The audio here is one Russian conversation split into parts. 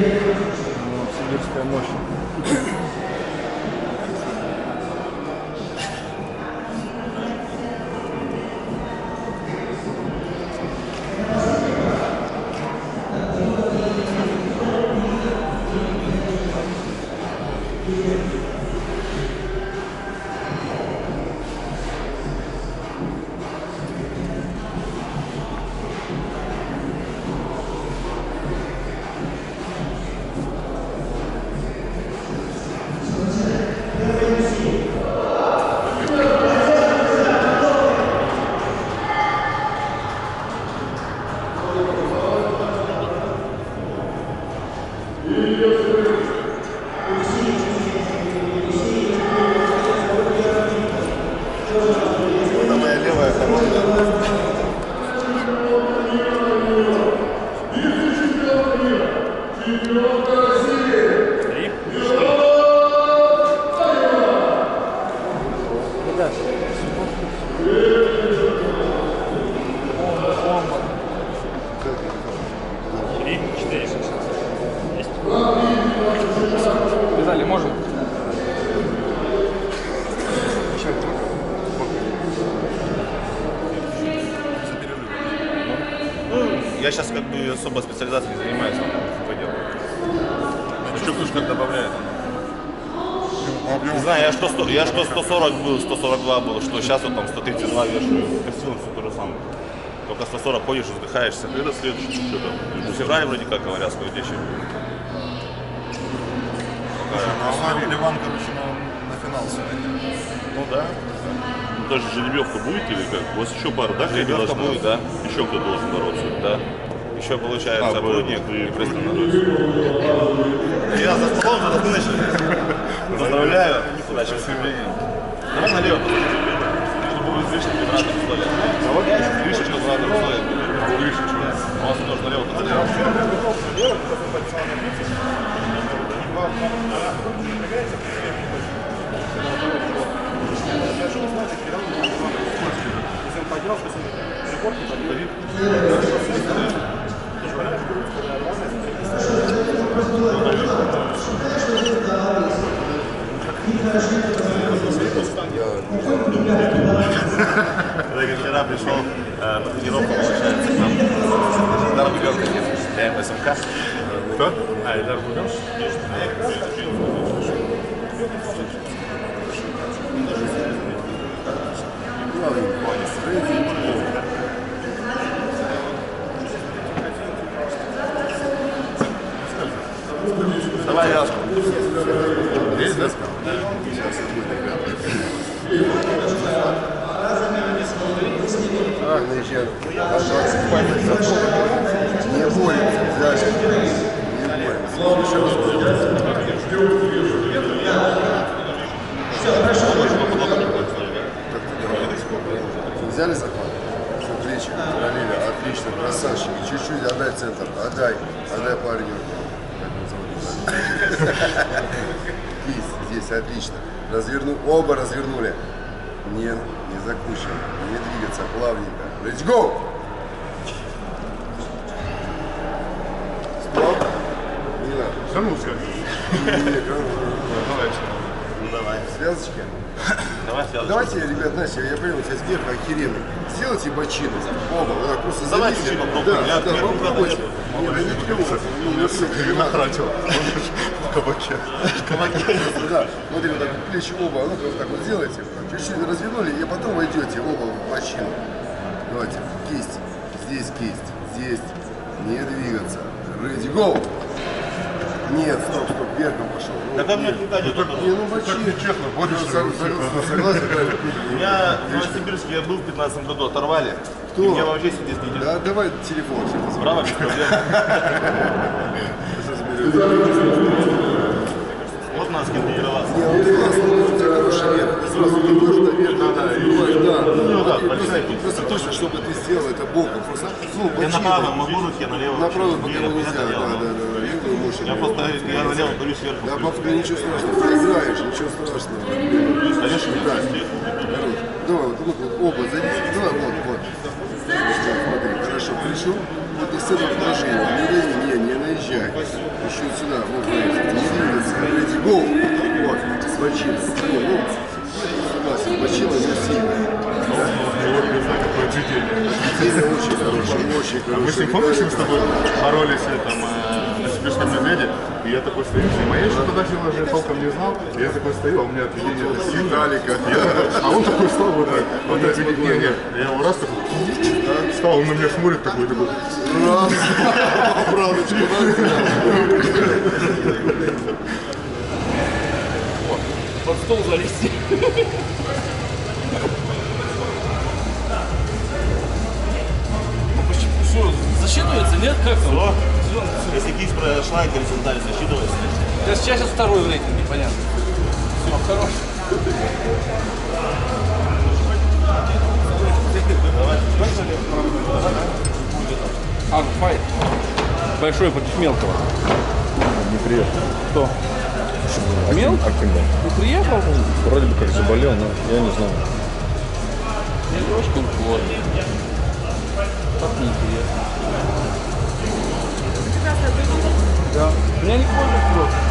Сибирская мощь. Ребят, Виталий, можем? Я сейчас как бы особо специализацией занимаюсь. Уж как добавляет. Не знаю, я что, 100 я что 140 был, 142 был, что сейчас вот там 132 вешаю. Костюм все то же самое. Только 140 ходишь, вздыхаешься. Это следующий что-то. В феврале вроде как говорят, сколько еще. А Ливан, короче, на, на финал сегодня. Ну да. Ну, даже жеребьевка будет или как? У вас еще пару, да, Жеребьевка должна? будет, да. Еще кто должен бороться? Да. Еще получается А, вы- и Крестонадос. Я за столом за начали. Поздравляю. Удачи в выступлении. Давай налево, чтобы вы слышали в разных условиях. Крышечка в разных условиях. Крышечка. У вас тоже налево, то налево. Я как вчера пришел тренировку, получается, нам. Дар Бубенко нет. Я МСМК. Кто? А, Эльдар Бубенко? Давай яшку. Есть, да? Не борется. Не борется. Еще раз Взяли захват? Плечи, параллели, отлично, красавчики. Чуть-чуть отдай центр, отдай, отдай парню. Кисть здесь, отлично. Разверну, оба развернули. Не, не закусим, не двигаться, плавненько. Let's go! Стоп. Не надо. Не, Ну давай. Связочки. Давай связочку. Давайте, ребят, знаете, я понял, у тебя вверх охеренный. Сделайте бочину. Оба, вот так просто Давайте зависите. чуть попробуем. Да, Я да, попробуйте. Нет, да не клево. Ну, если- Вина тратил. В кабаке. Да, смотри, вот так плечи оба, ну вот так вот сделайте, чуть-чуть развернули, и потом войдете оба в бочину. Давайте, кисть, здесь кисть, здесь, не двигаться. Ready, go! Нет, стоп, стоп, верхом пошел. Ну, Так а мне нет. никогда не. Не, ну Так бочи. нечестно, борешься. Сог- сог- Согласен, правильно? У меня в Новосибирске я был в 15 году, оторвали. Кто? Мне вообще сидеть не Да, давай телефон. Право, без проблем. Вот надо с кем тренироваться. Не, ну ты классно, у тебя хороший верх. Ты сразу наверх, да, да, и да. Ну да, И большая просто, точно, чтобы ты сделал это боком. Просто, ну, Я направо могу руки, а налево. Направо пока не нельзя, да, да, да, да. Я думаю, может, Я просто, я налево говорю сверху. Да, бабка, ничего страшного, ты играешь, ничего страшного. Конечно, Да, хорош. Давай, вот, вот, вот, оба, зайдите, давай, вот, вот. Смотри, хорошо, пришел, вот из этого положения, не, не, не, наезжай. Езжай. Еще сюда, вот. Не двигаться. Смотрите, гол. Вот, с бочины. Ну, с сильно. Сильно очень хороший, очень хороший. Мы с ним, помнишь, мы с тобой боролись э, на сибирском медведе, и я такой стою, а я еще тогда сила же толком не знал, и я такой стою, а у меня отведение это сильно. Я- А он такой стал вот так, вот так, не, не, я его раз такой, стал, он на меня смотрит такой, такой, Раз. Правдочку, Под стол залезти. Засчитывается, нет? Как там? Всё. Если кисть прошла, горизонталь засчитывается. Я сейчас, сейчас второй в рейтинге, понятно. Все, хорош. А, файт. Большой против мелкого. Не приехал. Кто? Мелкий? Акимба. Не приехал? Вроде бы как заболел, но я не знаю. Немножко упор. Так неинтересно. Да. Меня не ходит просто.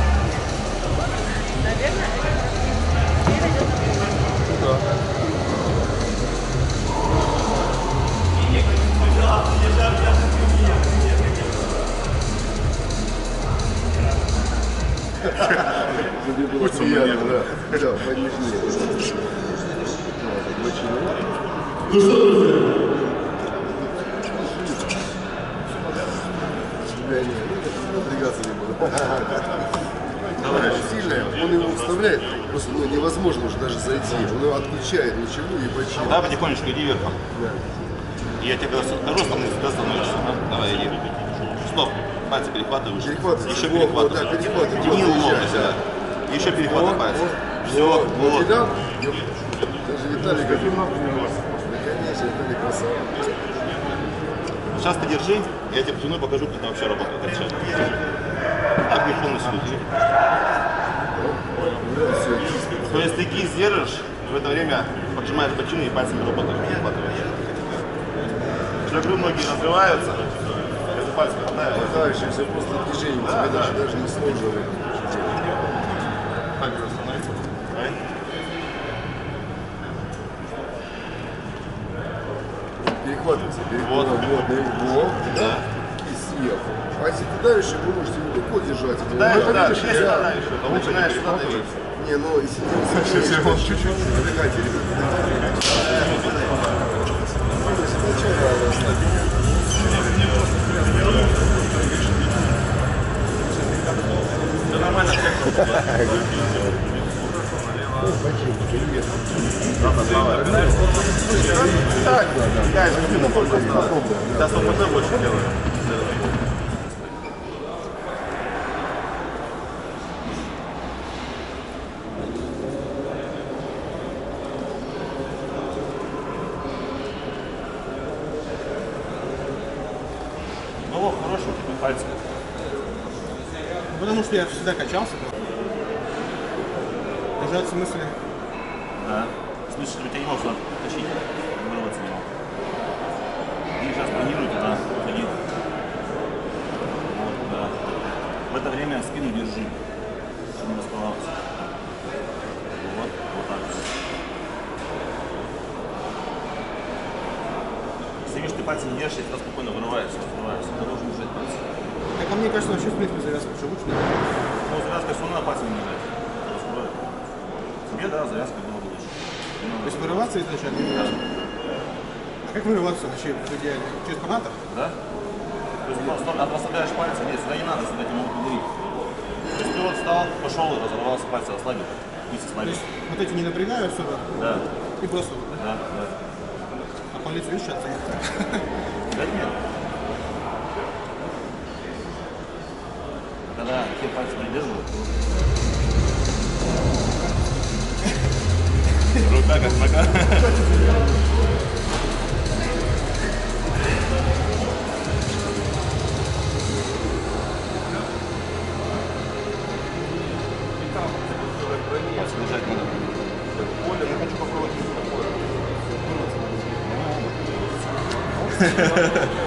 пусть он на Приятно, нервы. да. Да, понежнее. Да, не, ну, напрягаться не буду. Сильная, он его вставляет, просто ну, невозможно уже даже зайти. Он его отключает лучевую и бочину. Да, потихонечку иди верхом. И я тебе скажу, что ты всегда становишься. Да? Давай, иди. Стоп. Пальцы перехватываешь. Перехватываешь. Еще вот, да, перехватываешь. Тяни локоть сюда. Еще перехватай пальцы. Все, Вот, вот. Даже Виталий как Да, конечно, Виталий красава. Сейчас ты держи, я тебе потяну и покажу, как это вообще работает. Так не полностью. иди. То есть ты кисть держишь, в это время поджимаешь бочину и пальцами работаешь, перехватываешь. Я говорю, многие разрываются, это пальцы хватает. Пытающийся после движения, тебе даже, даже не сложно. Так, остановиться. Давай. Перехватывайся, Вот. вот, вот, Да. и сверху. А если ты давишь, вы можете легко держать. его. Давишь, да, да. давишь, то начинаешь сюда давить. Не, ну если не Сейчас я вам чуть-чуть. Отдыхайте, ребята. Сейчас. Потому что я всегда качался. В смысле. Да. Смысле, что тебя не можешь тащить, вырваться не мог. И сейчас планирую туда ходить. Вот, да. В это время спину держи, чтобы не расплывался. Вот, вот так. Если видишь, ты пальцы не держишь, я спокойно вырывается, вырывается. Ты должен держать пальцы. Так а мне кажется, вообще в принципе завязка уже лучше. Ну, завязка все равно на пальцами не держать. Тебе, да, завязка было бы лучше. Не надо То есть вырываться изначально важно. А как вырываться вообще в идеале? Через канатов? Да? То есть просто расслабляешь пальцы, нет, сюда не надо, сюда тебе могут ударить. То есть ты вот встал, пошел и разорвался, пальцы ослабил, То есть вот эти не напрягаю особо Да, и просто вот, да? да, да. А по лицу видишь, что Да нет. Когда те пальцы придерживают, то... Рука как нога. Держать надо. Я хочу попробовать такое.